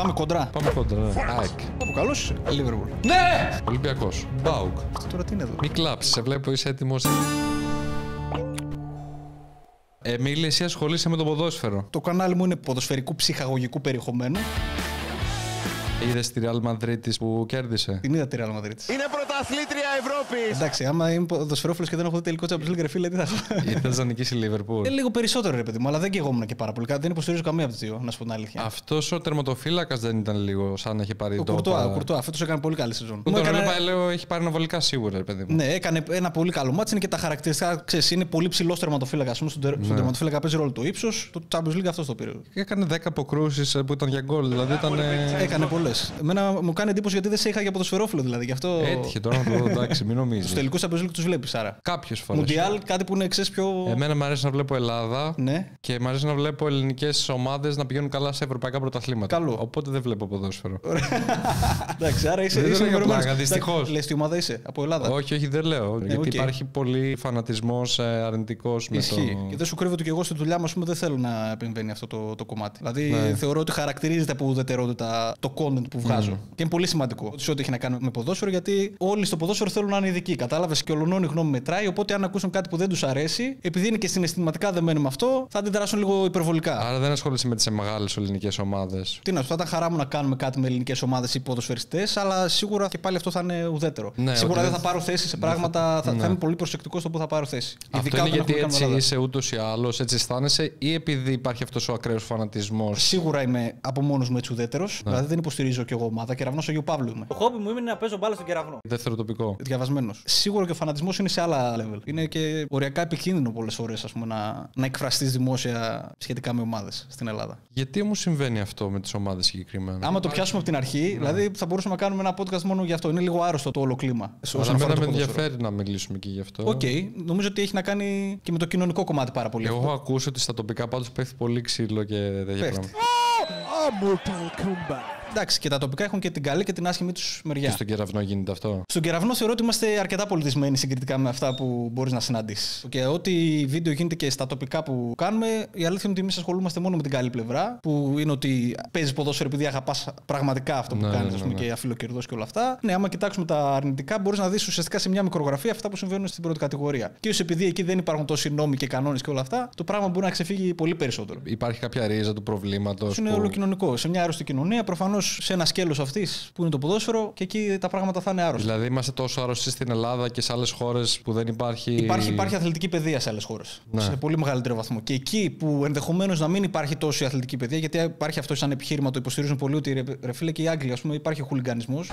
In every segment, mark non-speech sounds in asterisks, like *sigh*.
Πάμε κοντρά. Πάμε κόντρα. ναι. ΑΕΚ. Από καλό είσαι. Λίβερπουλ. Ναι! Ολυμπιακός. Μπάουκ. Τώρα τι είναι εδώ; Μη κλάψεις, σε βλέπω είσαι έτοιμος. Εμίλη, εσύ ασχολείσαι με το ποδόσφαιρο. Το κανάλι μου είναι ποδοσφαιρικού ψυχαγωγικού περιεχομένου. Είδες τη Real Madrid που κέρδισε; Την είδα τη Real Madrid. Είναι πρωταθλήτρια Ευρώπης. Εντάξει, άμα είμαι ποδοσφαιρόφιλος και δεν έχω δει τελικό Champions League, ρε φίλε, τι θα έχω. Ήθελε να νικήσει η Λίβερπουλ; Ε, λίγο περισσότερο, ρε παιδί μου, αλλά δεν καιγόμουν και πάρα πολύ. Δεν υποστηρίζω καμία από τις δύο, να σου πω την αλήθεια. Αυτός ο τερματοφύλακας δεν ήταν λίγο σαν να είχε πάρει Ο το. Κουρτουά, ο Κουρτουά, αυτό έκανε πολύ καλή σεζόν. Τον Μου έκανε- έβλεπα, λέω, έχει πάρει αναβολικά σίγουρα, ρε παιδί μου. Ναι, έκανε ένα πολύ καλό μάτσο. Είναι και τα χαρακτηριστικά. Ξέρεις, είναι πολύ ψηλός τερματοφύλακας. Στον, τερ... Ναι. στον τερματοφύλακα παίζει ρόλο το ύψος. Το Champions League αυτό το πήρε. Έκανε 10 αποκρούσεις που ήταν για γκολ. Δηλαδή ήταν. Έκανε πολλές. Εμένα μου κάνει εντύπωση γιατί δεν σε είχα για ποδοσφαιρόφιλο δηλαδή. Γι' αυτό. Έτυχε τώρα να το δω, εντάξει, μην Του νομίζει. τελικού Champions League τους βλέπεις άρα. Κάποιες φορές. Μουντιάλ, κάτι που είναι εξή πιο. Εμένα μου αρέσει να βλέπω Ελλάδα Ναι. και μου αρέσει να βλέπω ελληνικές ομάδες να πηγαίνουν καλά σε ευρωπαϊκά πρωταθλήματα. Καλό. Οπότε δεν βλέπω ποδόσφαιρο. *laughs* Εντάξει, άρα είσαι. Δεν είσαι το λέω για ενημερωμένος. πλάκα, δυστυχώς. Λες τι ομάδα είσαι, από Ελλάδα; όχι, όχι, δεν λέω. γιατί οκ. υπάρχει πολύ φανατισμός αρνητικός με Ισχύει. το. Και δεν σου κρύβω ότι και εγώ στη δουλειά μου ας πούμε, δεν θέλω να επεμβαίνει αυτό το, το κομμάτι. Δηλαδή Ναι. θεωρώ ότι χαρακτηρίζεται από ουδετερότητα το content που βγάζω. Και είναι πολύ σημαντικό σε ό,τι έχει να κάνει με ποδόσφαιρο, γιατί όλοι στο ποδόσφαιρο θέλουν να είναι ειδικοί. Κατάλαβες και ολονών η γνώμη μετράει. Οπότε αν ακούσουν κάτι που δεν τους αρέσει, επειδή είναι και συναισθηματικά δεμένοι με αυτό, θα αντιδράσουν λίγο υπερβολικά. Άρα δεν ασχολείσαι με τις μεγάλες ελληνικές ομάδες. Τι να σου πω, θα ήταν χαρά μου να κάνουμε κάτι με ελληνικές ομάδες ή ποδοσφαιριστές, αλλά σίγουρα και πάλι αυτό θα είναι ουδέτερο. Ναι, σίγουρα ότι δεν δεν- θα πάρω θέση σε πράγματα, θα, Ναι. θα είμαι πολύ προσεκτικός στο που θα πάρω θέση. Αυτό Ειδικά είναι όταν γιατί έχουμε κάνει έτσι Ελλάδα. είσαι ούτως ή άλλως, έτσι αισθάνεσαι, ή επειδή υπάρχει αυτός ο ακραίος φανατισμός; Σίγουρα είμαι από μόνος μου έτσι ουδέτερος. Ναι. Δηλαδή δεν υποστηρίζω κι εγώ ομάδα. Κεραυνό Αγίου Παύλου είμαι. Το χόμπι μου είναι να παίζω μπάλα στον κεραυνό. Δεύτερο τοπικό. Διαβασμένος. Σίγουρα και ο φανατισμός είναι σε άλλα level. Είναι και οριακά επικίνδυνο πολλές φορές να, να εκφραστείς δημόσια σχετικά με ομάδες στην Ελλάδα. Γιατί όμως συμβαίνει αυτό με τις ομάδες συγκεκριμένα; Άμα το πιάσουμε από την αρχή, δηλαδή θα μπορούσαμε να κάνουμε ένα podcast μόνο γι' αυτό. Είναι λίγο άρρωστο το όλο κλίμα. όσον Αλλά αφορά εμένα το με ποδόσφαιρο. ενδιαφέρει να μιλήσουμε και γι' αυτό. Οκ, νομίζω ότι έχει να κάνει και με το κοινωνικό κομμάτι πάρα πολύ. Εγώ αυτό. έχω ακούσει ότι στα τοπικά πάντως πέφτει πολύ ξύλο και τέτοια Πέφτει. πράγματα. Εντάξει, και τα τοπικά έχουν και την καλή και την άσχημη τους μεριά. Και στον Κεραυνό γίνεται αυτό. Στον Κεραυνό θεωρώ ότι είμαστε αρκετά πολιτισμένοι συγκριτικά με αυτά που μπορείς να συναντήσεις. Και ό,τι βίντεο γίνεται και στα τοπικά που κάνουμε, η αλήθεια είναι ότι εμείς ασχολούμαστε μόνο με την καλή πλευρά. Που είναι ότι παίζεις ποδόσφαιρο επειδή αγαπάς πραγματικά αυτό που Ναι, κάνεις, ναι, ας πούμε, ναι. και αφιλοκερδός και όλα αυτά. Ναι, άμα κοιτάξουμε τα αρνητικά, μπορείς να δεις ουσιαστικά σε μια μικρογραφία αυτά που συμβαίνουν στην πρώτη κατηγορία. Και ίσως επειδή εκεί δεν υπάρχουν τόσοι νόμοι και κανόνες και όλα αυτά, το πράγμα μπορεί να ξεφύγει πολύ περισσότερο. Υπάρχει κάποια ρίζα του προβλήματος. Είναι όλο κοινωνικό. Σε μια άρρωστη κοινωνία, προφανώς σε ένα σκέλος αυτής που είναι το ποδόσφαιρο και εκεί τα πράγματα θα είναι άρρωστα. Δηλαδή είμαστε τόσο άρρωστοι στην Ελλάδα και σε άλλες χώρες που δεν υπάρχει. Υπάρχει, υπάρχει αθλητική παιδεία σε άλλες χώρες. Ναι. Σε πολύ μεγαλύτερο βαθμό. Και εκεί που ενδεχομένως να μην υπάρχει τόσο η αθλητική παιδεία, γιατί υπάρχει αυτό σαν επιχείρημα, το υποστηρίζουν πολύ ότι ρε, ρε φίλε και οι Άγγλοι, ας πούμε, υπάρχει χουλιγκανισμό.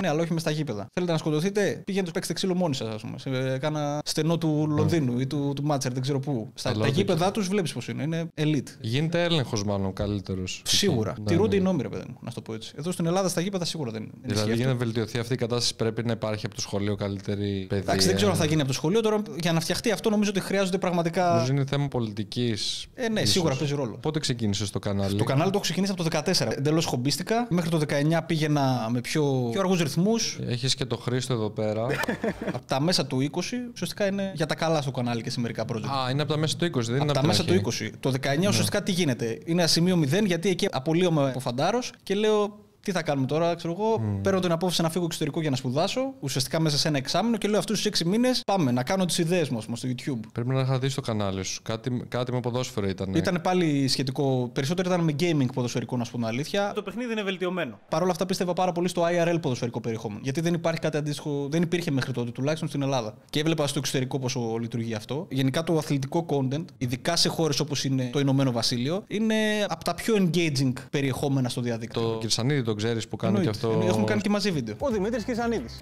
Ναι, αλλά όχι μες στα γήπεδα. Θέλετε να σκοτωθείτε, πήγαινε παίξτε ξύλο μόνοι σας, ας πούμε. Σε κάνα στενό του Λονδίνου ή του, του Μάτσερ, δεν ξέρω πού. Στα Αλλά τα ότι- γήπεδά τους βλέπεις πώς είναι. Είναι elite. Γίνεται έλεγχος μάλλον καλύτερος. Σίγουρα. Ναι, Τηρούνται ναι. οι νόμοι, ρε παιδί μου, να το πω έτσι. Εδώ στην Ελλάδα στα γήπεδα σίγουρα δεν, δεν Δηλαδή ισχύει για αυτό. να βελτιωθεί αυτή η κατάσταση πρέπει να υπάρχει από το σχολείο καλύτερη παιδεία. Εντάξει, δεν ξέρω αν θα γίνει από το σχολείο. Τώρα για να φτιαχτεί αυτό νομίζω ότι χρειάζονται πραγματικά. Νομίζω είναι θέμα πολιτικής. Ε, ναι, σίγουρα παίζει ρόλο. Πότε ξεκίνησε το κανάλι; Το κανάλι το έχω ξεκινήσει από το 14. Εντελώς χομπίστηκα. Μέχρι το 19 πήγαινα με πιο, πιο αργούς ρυθμού. Έχεις και το Χρήστο εδώ πέρα. *laughs* από τα μέσα του 20, ουσιαστικά είναι για τα καλά στο κανάλι και σε μερικά project. Α, είναι από τα μέσα του 20, δεν είναι από από τα την μέσα αρχή. του 20. Το 19 ουσιαστικά τι γίνεται. Είναι σημείο 0 γιατί εκεί απολύομαι από φαντάρος και λέω τι θα κάνουμε τώρα, ξέρω εγώ. Παίρνω την απόφαση να φύγω εξωτερικό για να σπουδάσω, ουσιαστικά μέσα σε ένα εξάμεινο και λέω αυτούς τους 6 μήνες πάμε να κάνω τις ιδέες μου ας πούμε, στο YouTube. Πρέπει να είχα δει στο κανάλι σου. Κάτι, κάτι με ποδόσφαιρο ήταν. Ήταν πάλι σχετικό, περισσότερο ήταν με gaming ποδοσφαιρικό, να σου πω την αλήθεια. Το παιχνίδι είναι βελτιωμένο. Παρ' όλα αυτά πίστευα πάρα πολύ στο IRL ποδοσφαιρικό περιεχόμενο. Γιατί δεν υπάρχει κάτι αντίστοιχο, δεν υπήρχε μέχρι τότε τουλάχιστον στην Ελλάδα. Και έβλεπα στο εξωτερικό πόσο λειτουργεί αυτό. Γενικά το αθλητικό content, ειδικά σε χώρες όπως είναι το Ηνωμένο Βασίλειο, είναι από τα πιο engaging περιεχόμενα στο διαδίκτυο. Το Κυρσανίδη τον ξέρεις που κάνει Εννοείται. και αυτό. Έχουμε κάνει και μαζί βίντεο. Ο Δημήτρης Κυρσανίδης.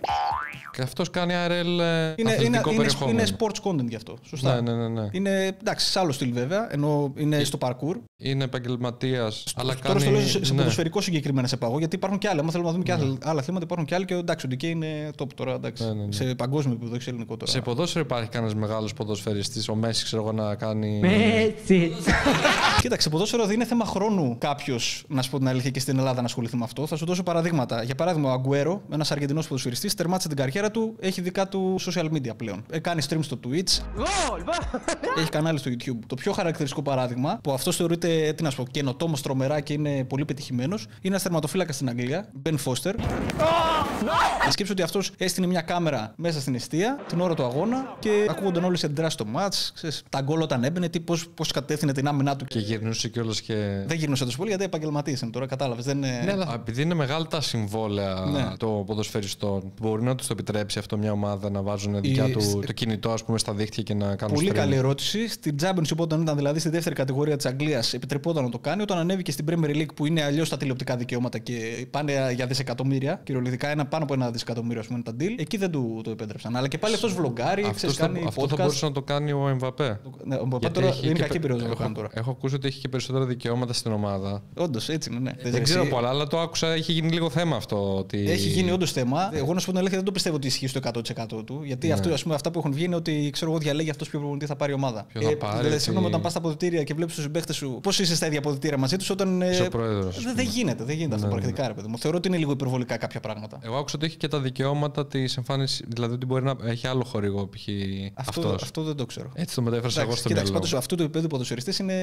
Και αυτός κάνει RL ε, Είναι, είναι, αθλητικό είναι, περιεχόμενο. είναι sports content γι' αυτό. Σωστά. Ναι, ναι, ναι, ναι. Είναι εντάξει, σε άλλο στυλ βέβαια, ενώ είναι στο parkour. Είναι επαγγελματίας. Αλλά Τώρα κάνει. στο λέω σε, σε ναι. ποδοσφαιρικό συγκεκριμένα σε παγώ, γιατί υπάρχουν και άλλα. Αν θέλουμε να δούμε και άλλα, άλλα θέματα, υπάρχουν και άλλοι. Και εντάξει, ο DK είναι top τώρα. Εντάξει, Ναι, ναι, ναι. Σε παγκόσμιο επίπεδο, όχι σε ελληνικό τώρα. Σε ποδόσφαιρο υπάρχει κανένας μεγάλος ποδοσφαιριστής, ο Μέση, ξέρω εγώ, να κάνει. *laughs* Κοίταξε, ποδόσφαιρο δεν είναι θέμα χρόνου κάποιος, να σου πω την αλήθεια, και στην Ελλάδα να ασχοληθεί με αυτό. Θα σου δώσω παραδείγματα. Για παράδειγμα, ο Αγκουέρο, ένας Αργεντινός ποδοσφαιριστής, τερμάτισε την καριέρα καριέρα του έχει δικά του social media πλέον. Ε, κάνει stream στο Twitch. έχει κανάλι στο YouTube. Το πιο χαρακτηριστικό παράδειγμα, που αυτό θεωρείται, τι να σου πω, καινοτόμος τρομερά και είναι πολύ πετυχημένος, είναι ένας θερματοφύλακας στην Αγγλία, Ben Foster. Και σκέψου ότι αυτός έστεινε μια κάμερα μέσα στην αιστεία την ώρα του αγώνα και ακούγονταν όλοι σε δράση στο μάτς. Τα γκολ όταν έμπαινε, πώς πώς κατεύθυνε την άμυνά του. Και γυρνούσε κιόλας και. Δεν γυρνούσε τόσο πολύ γιατί επαγγελματίε είναι τώρα, κατάλαβες. Δεν... είναι- Ναι, αλλά επειδή είναι μεγάλα τα συμβόλαια Ναι. των ποδοσφαιριστών, μπορεί να τους το επιτρέψει αυτό μια ομάδα να βάζουν δικιά Η- του το κινητό ας πούμε, στα δίχτυα και να κάνουν Πολύ stream. καλή ερώτηση. Στην Championship, όταν ήταν δηλαδή στη δεύτερη κατηγορία της Αγγλίας, επιτρεπόταν να το κάνει. Όταν ανέβηκε στην Premier League, που είναι αλλιώς τα τηλεοπτικά δικαιώματα και πάνε για δισεκατομμύρια, κυριολεκτικά ένα, πάνω από ένα δισεκατομμύριο, ας πούμε, είναι τα deal, εκεί δεν του το επέτρεψαν. Αλλά και πάλι αυτός βλογκάρει, Αυτός ξέρεις, θα, κάνει αυτό θα podcast. μπορούσε να το κάνει ο Εμβαπέ. Ναι, ο Μπαπά Γιατί τώρα έχει είναι και κακή πε- περίοδος να το έχω, κάνει τώρα. έχω ακούσει ότι έχει και περισσότερα δικαιώματα στην ομάδα. Όντως, έτσι είναι. Ναι. Δεν ξέρω πολλά, αλλά το άκουσα, έχει γίνει λίγο θέμα αυτό. Ότι... Έχει γίνει όντως θέμα. Εγώ να σου πω την αλήθεια, δεν το πιστεύω ότι ισχύει στο 100% του. Ναι. Γιατί αυτό, ας πούμε, αυτά που έχουν βγει είναι ότι ξέρω εγώ διαλέγει αυτός ποιο προπονητή θα πάρει η ομάδα. Ποιο θα πάρει, δηλαδή, τι- συγγνώμη, όταν πας στα αποδητήρια και βλέπεις τους συμπαίχτε σου, πώς είσαι στα ίδια αποδητήρια μαζί τους όταν. ε, Είσαι ο πρόεδρος, ας Δεν, δεν γίνεται, δεν γίνεται αυτό Ναι, ναι. πρακτικά, ρε παιδί μου. Θεωρώ ότι είναι λίγο υπερβολικά κάποια πράγματα. Εγώ άκουσα ότι έχει και τα δικαιώματα της εμφάνισης, δηλαδή ότι μπορεί να έχει άλλο χορηγό π.χ. Αυτό, αυτός. αυτό δεν το ξέρω. Έτσι το μετέφρασα εγώ Εντάξει, στο κοίταξε, μυαλό. πάντως αυτού του επίπεδου ποδοσφαιριστέ είναι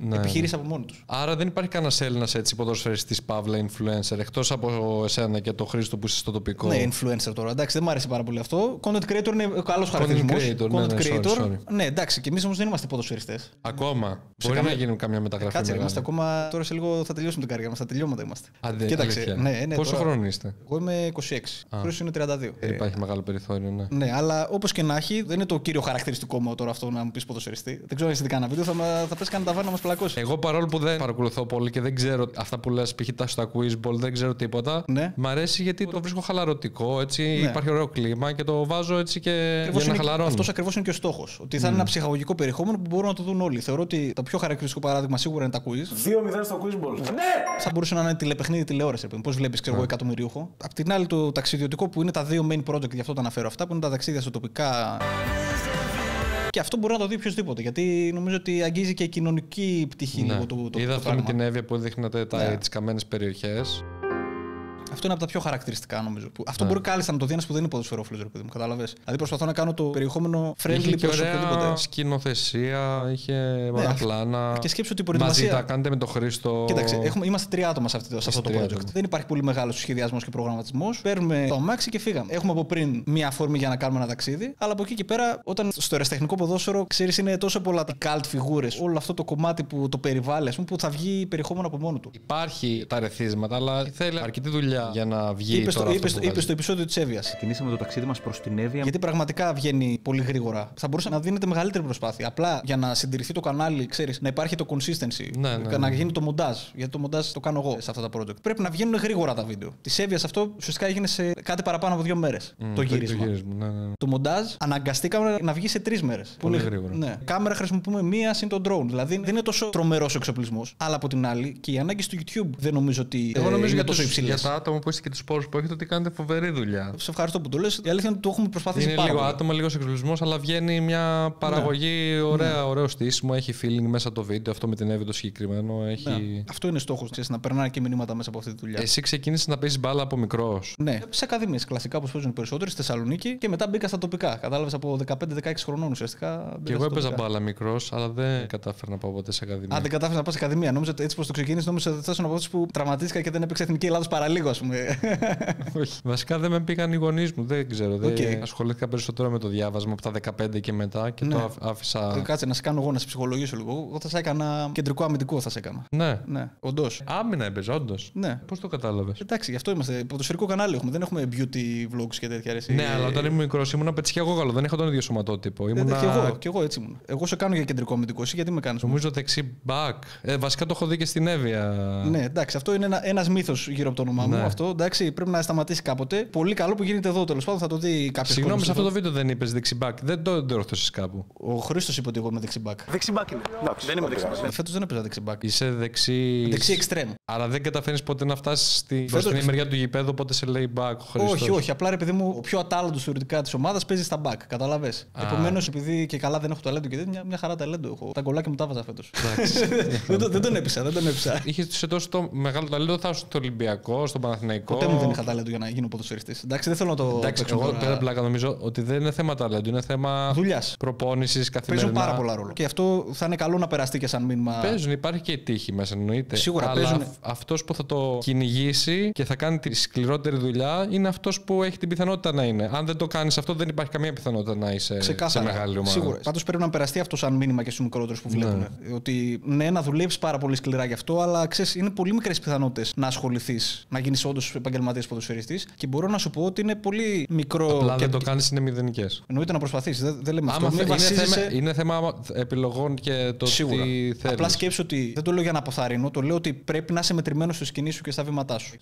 Ναι. επιχειρήσει από μόνοι τους. Άρα δεν υπάρχει κανένας Έλληνας έτσι ποδοσφαιριστής παύλα influencer εκτός από εσένα και το Χρήστο που είσαι στο τοπικό. Ναι, influencer τώρα. Εντάξει, δεν μου άρεσε πάρα πολύ αυτό. Content creator είναι καλός χαρακτηρισμός. creator, ναι, ναι, sorry, sorry. Ναι, εντάξει, και εμείς όμως δεν είμαστε ποδοσφαιριστές. Ακόμα. Μπορεί καμία- να γίνει καμιά μεταγραφή. Κάτσε, ρε, μεγάλη. είμαστε ακόμα. Τώρα σε λίγο θα τελειώσουμε την καριέρα μας. Στα τελειώματα είμαστε. Άντε, Κοίταξε. αλήθεια. Ναι, ναι, Πόσο τώρα- χρόνο είστε; Εγώ είμαι 26. Ο Χρήστος είναι 32. Δεν υπάρχει μεγάλο περιθώριο, ναι. Ναι, αλλά όπως και να έχει, δεν είναι το κύριο χαρακτηριστικό μου τώρα αυτό να μου πεις ποδοσφαιριστή. Δεν ξέρω αν έχει δει κανένα βίντεο, θα, μα- θα πέσει κανένα ταβάνι να μας πλακώσεις. Εγώ παρόλο που δεν παρακολουθώ πολύ και δεν ξέρω αυτά που λες π.χ. τα στα quiz ball, δεν ξέρω τίποτα. Ναι. Μ' αρέσει γιατί το βρίσκω χαλαρωτικό, έτσι Ναι. υπάρχει ωραίο κλίμα και το βάζω έτσι και Ακριβώς για να είναι- χαλαρώνω. αυτός ακριβώς είναι και ο στόχος. Ότι θα είναι ένα ψυχαγωγικό περιεχόμενο που μπορούν να το δουν όλοι. Θεωρώ ότι το πιο χαρακτηριστικό παράδειγμα σίγουρα είναι τα quiz. 2-0 στο quiz ball. Θα μπορούσε να είναι τηλεπαιχνίδι τηλεόραση. Πώς βλέπεις, ξέρω εγώ, εκατομμυρίουχο. Απ' την άλλη, το ταξιδιωτικό που είναι τα δύο main project, γι' αυτό τα αναφέρω αυτά, που είναι τα ταξίδια στο τοπικά. Και αυτό μπορεί να το δει οποιοδήποτε. Γιατί νομίζω ότι αγγίζει και η κοινωνική πτυχή Ναι. λίγο του το, Είδα το αυτό με πράγμα. την Εύη που δείχνατε τα, Ναι. τις καμένες περιοχές. Αυτό είναι από τα πιο χαρακτηριστικά νομίζω. Που αυτό Ναι. μπορεί κάλλιστα να το δει ένας που δεν είναι ποδοσφαιρόφιλος, ρε παιδί μου. Κατάλαβε. Δηλαδή προσπαθώ να κάνω το περιεχόμενο friendly είχε και προς οποιοδήποτε. ωραία σκηνοθεσία, είχε ωραία αυ- πλάνα. και σκέψου ότι η Μαζί προετοιμασία- τα κάνετε με τον Χρήστο. Κοίταξε, έχουμε, είμαστε τρία άτομα σε, αυτή, σε αυτό το τρία project. άτομα. Δεν υπάρχει πολύ μεγάλος σχεδιασμός και προγραμματισμός. Παίρνουμε το αμάξι και φύγαμε. Έχουμε από πριν μία αφορμή για να κάνουμε ένα ταξίδι, αλλά από εκεί και πέρα, όταν στο ερασιτεχνικό ποδόσφαιρο ξέρεις είναι τόσο πολλά τα cult φιγούρε, όλο αυτό το κομμάτι που το περιβάλλει, ας πούμε, που θα βγει περιεχόμενο από μόνο του. Υπάρχει τα ρεθίσματα, αλλά θέλει αρκετή δουλειά για να βγει Είπες τώρα στο, αυτός είπες, που στο, είπε βγάζει. στο επεισόδιο της Εύβοιας. Κινήσαμε το ταξίδι μας προς την Εύβοια. Γιατί πραγματικά βγαίνει πολύ γρήγορα. Θα μπορούσε να δίνεται μεγαλύτερη προσπάθεια. Απλά για να συντηρηθεί το κανάλι, ξέρεις, να υπάρχει το consistency. Ναι, ναι, Να ναι. γίνει το μοντάζ. Γιατί το μοντάζ το κάνω εγώ σε αυτά τα project. Πρέπει να βγαίνουν γρήγορα τα βίντεο. Της Εύβοιας αυτό ουσιαστικά έγινε σε κάτι παραπάνω από δύο μέρες. το γύρισμα. Το γύρισμα, ναι, ναι. Το μοντάζ αναγκαστήκαμε να βγει σε τρεις μέρες. Πολύ γρήγορα. Ναι. Κάμερα χρησιμοποιούμε μία συν τον drone. Δηλαδή δεν είναι τόσο τρομερός ο εξοπλισμός. Αλλά από την άλλη και οι ανάγκε του YouTube δεν νομίζω ότι Εγώ ε, νομίζω είναι για, τόσο τους, υψηλέ. για τα άτομα που είστε και τους πόρους που έχετε ότι κάνετε φοβερή δουλειά. Σε ευχαριστώ που το λες. Η αλήθεια είναι ότι το έχουμε προσπαθήσει Είναι πάρα λίγο πολύ. άτομα, λίγος εξοπλισμός, αλλά βγαίνει μια παραγωγή ωραία, ωραίο στήσιμο. Έχει feeling μέσα το βίντεο. Αυτό με την Εύη το συγκεκριμένο. Έχει... Ναι. Αυτό είναι στόχος, να περνάνε και μηνύματα μέσα από αυτή τη δουλειά. Εσύ ξεκίνησες να παίζεις μπάλα από μικρός. Ναι, σε ακαδημίες κλασικά όπως παίζουν οι περισσότεροι στη Θεσσαλονίκη και μετά μπήκα στα τοπικά. Κατάλαβες από 15-16 χρονών ουσιαστικά. μπήκα Και εγώ στα έπαιζα τοπικά. μπάλα μικρός, αλλά δεν κατάφερα να πάω ποτέ σε ακαδημία. Αν δεν κατάφερες να πας σε ακαδημία, νόμιζα ότι έτσι πως το ξεκίνησες, νόμιζα ότι θα ήσουν από αυτούς που τραυματίστηκα και δεν έπαιξε εθνική Ελλάδα παραλίγο, ας πούμε. *laughs* Όχι. Βασικά δεν με πήγαν οι γονείς μου, δεν ξέρω. Οκ. Δεν... Ασχολήθηκα περισσότερο με το διάβασμα από τα 15 και μετά και Ναι. το άφ- άφησα. Κάτσε να σε κάνω εγώ να σε ψυχολογήσω λίγο. Εγώ θα σε έκανα κεντρικό αμυντικό, θα σε έκανα. Ναι. Ναι, όντως. Άμυνα έπαιζε, όντως. Ναι. Πώς το κατάλαβες; Εντάξει, γι' αυτό είμαστε. Ποδοσφαιρικό κανάλι έχουμε. Δεν έχουμε beauty vlogs και τέτοια. Ρε, εσύ. Ναι, αλλά όταν ήμουν μικρός ήμουν πετσιαγόγαλο, δεν είχα τον ίδιο σωματότυπο. Ε, Ήμουνα... Κι εγώ, κι εγώ έτσι ήμουν. Εγώ σε κάνω για κεντρικό αμυντικό, εσύ γιατί με κάνεις. Νομίζω δεξί back. Ε, βασικά το έχω δει και στην Εύβοια. Ναι, εντάξει, αυτό είναι ένα ένας μύθος γύρω από το όνομά μου. Ναι. Αυτό εντάξει, πρέπει να σταματήσει κάποτε. Πολύ καλό που γίνεται εδώ τέλος πάντων, θα το δει κάποιος. Συγγνώμη, σε αυτό το βίντεο δεν είπες δεξί back. Δεν το διόρθωσες κάπου. Ο Χρήστος είπε ότι εγώ είμαι δεξιμπάκ. Δεξιμπάκι είναι. Δεν είμαι δεξιμπάκι. Φέτος δεν έπαιζα δεξιμπάκ. Είσαι δεξί. Δεξί εξτρέμ. Άρα δεν καταφέρνεις ποτέ να φτάσεις στη Φέτος- μπροστινή μεριά του γηπέδου, οπότε σε λέει back ο Χριστός. Όχι, όχι. Απλά ρε παιδί μου, ο πιο ατάλλαντος θεωρητικά της ομάδας παίζει στα back. Καταλαβέ. Επομένως, επειδή και καλά δεν έχω ταλέντο και τέτοια, μια, μια χαρά ταλέντο έχω. Τα γκολάκια μου τα βάζα φέτος. *laughs* δεν, το- δεν τον έπεισα, δεν τον έπεισα. Είχες σε τόσο το μεγάλο ταλέντο, θα ήσουν στο Ολυμπιακό, στον Παναθηναϊκό. Ποτέ μου δεν είχα ταλέντο για να γίνω ποδοσφαιριστής. Εντάξει, δεν θέλω να το. Εντάξει, παίξουμε εγώ τώρα. πέρα πλάκα νομίζω ότι δεν είναι θέμα ταλέντου, είναι θέμα Δουλειάς. προπόνησης καθημερινά. Παίζουν πάρα πολλά ρόλο. Και αυτό θα είναι καλό να περαστεί και σαν μήνυμα. Παίζουν, υπάρχει και η τύχη μέσα εννοείται. Σίγουρα Αλλά παίζουν. αυτός που θα το κυνηγήσει και θα κάνει τη σκληρότερη δουλειά είναι αυτός που έχει την πιθανότητα να είναι. Αν δεν το κάνεις αυτό, δεν υπάρχει καμία πιθανότητα να είσαι Ξεκάθαρα. σε μεγάλη ομάδα. Σίγουρα. Πάντως πρέπει να περαστεί αυτό σαν μήνυμα και στους μικρότερους που βλέπουν. Ότι ναι, να δουλέψεις πάρα πολύ σκληρά γι' αυτό, αλλά ξέρεις, είναι πολύ μικρές πιθανότητες να ασχοληθείς, να γίνεις όντως επαγγελματίας ποδοσφαιριστής. Και μπορώ να σου πω ότι είναι πολύ μικρό. Απλά και... δεν το κάνεις, είναι μηδενικές. Εννοείται να προσπαθήσεις. Δεν, δεν λέμε Άμα αυτό. θε- Μην είναι, βασίζεσαι- θέμα, είναι θέμα επιλογών και το Σίγουρα. τι θέλεις. Απλά σκέψου ότι δεν το λέω για να αποθαρρύνω, το λέω ότι πρέπει να είσαι μετρημένος στη σκηνή σου και στα βήματά σου.